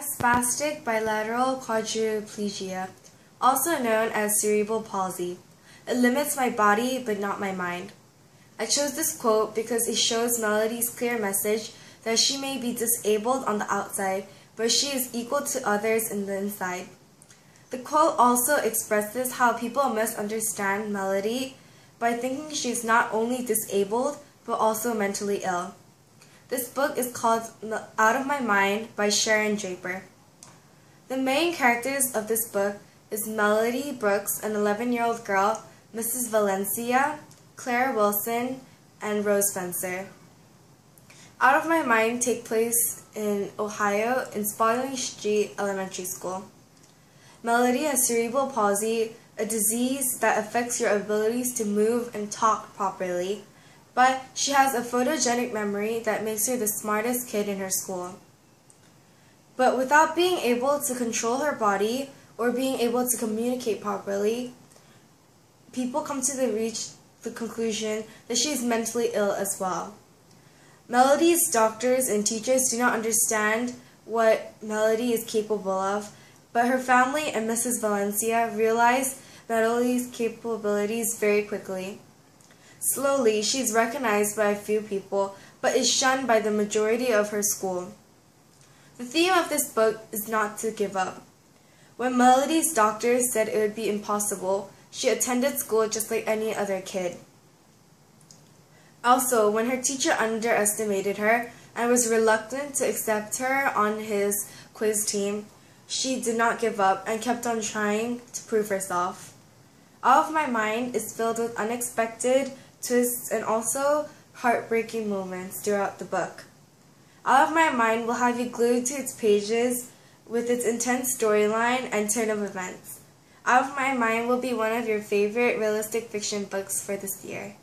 Spastic bilateral quadriplegia, also known as cerebral palsy. It limits my body but not my mind. I chose this quote because it shows Melody's clear message that she may be disabled on the outside, but she is equal to others in the inside. The quote also expresses how people misunderstand Melody by thinking she's not only disabled, but also mentally ill. This book is called Out of My Mind by Sharon Draper. The main characters of this book is Melody Brooks, an 11-year-old girl, Mrs. Valencia, Claire Wilson, and Rose Spencer. Out of My Mind take place in Ohio in Spaulding Street Elementary School. Melody has cerebral palsy, a disease that affects your abilities to move and talk properly, but she has a photogenic memory that makes her the smartest kid in her school. But without being able to control her body or being able to communicate properly, people come to the reach the conclusion that she is mentally ill as well. Melody's doctors and teachers do not understand what Melody is capable of, but her family and Mrs. Valencia realize Melody's capabilities very quickly. Slowly, she is recognized by a few people, but is shunned by the majority of her school. The theme of this book is not to give up. When Melody's doctors said it would be impossible, she attended school just like any other kid. Also, when her teacher underestimated her and was reluctant to accept her on his quiz team, she did not give up and kept on trying to prove herself. Out of My Mind is filled with unexpected twists and also heartbreaking moments throughout the book. Out of My Mind will have you glued to its pages with its intense storyline and turn of events. Out of My Mind will be one of your favorite realistic fiction books for this year.